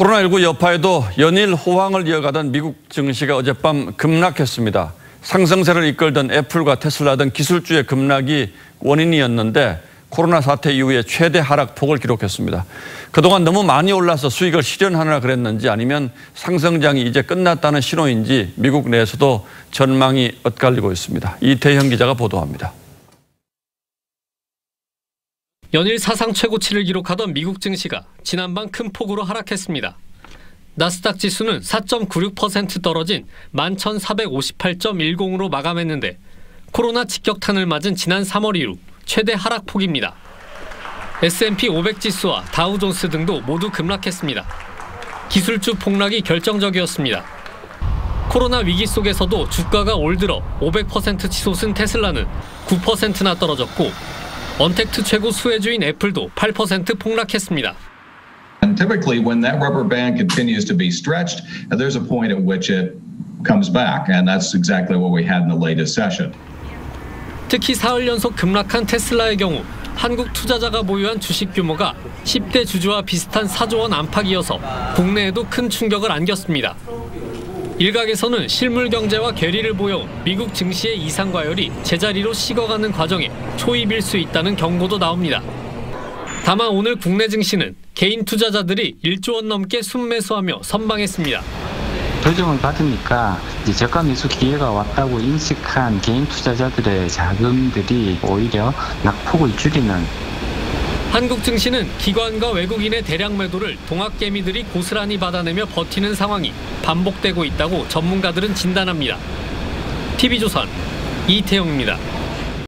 코로나19 여파에도 연일 호황을 이어가던 미국 증시가 어젯밤 급락했습니다. 상승세를 이끌던 애플과 테슬라 등 기술주의 급락이 원인이었는데 코로나 사태 이후에 최대 하락폭을 기록했습니다. 그동안 너무 많이 올라서 수익을 실현하느라 그랬는지 아니면 상승장이 이제 끝났다는 신호인지 미국 내에서도 전망이 엇갈리고 있습니다. 이태형 기자가 보도합니다. 연일 사상 최고치를 기록하던 미국 증시가 지난밤 큰 폭으로 하락했습니다. 나스닥 지수는 4.96% 떨어진 11,458.10으로 마감했는데 코로나 직격탄을 맞은 지난 3월 이후 최대 하락폭입니다. S&P 500 지수와 다우존스 등도 모두 급락했습니다. 기술주 폭락이 결정적이었습니다. 코로나 위기 속에서도 주가가 올 들어 500% 치솟은 테슬라는 9%나 떨어졌고 언택트 최고 수혜주인 애플도 8% 폭락했습니다. And typically, when that rubber band continues to be stretched, there's a point at which it comes back, and that's exactly what we had in the latest session. 특히 사흘 연속 급락한 테슬라의 경우 한국 투자자가 보유한 주식 규모가 10대 주주와 비슷한 4조 원 안팎이어서 국내에도 큰 충격을 안겼습니다. 일각에서는 실물 경제와 괴리를 보여온 미국 증시의 이상 과열이 제자리로 식어가는 과정에 초입일 수 있다는 경고도 나옵니다. 다만 오늘 국내 증시는 개인 투자자들이 1조 원 넘게 순매수하며 선방했습니다. 조정을 받으니까 이제 저가 매수 기회가 왔다고 인식한 개인 투자자들의 자금들이 오히려 낙폭을 줄이는 한국 증시는 기관과 외국인의 대량 매도를 동학개미들이 고스란히 받아내며 버티는 상황이 반복되고 있다고 전문가들은 진단합니다. TV조선 이태영입니다.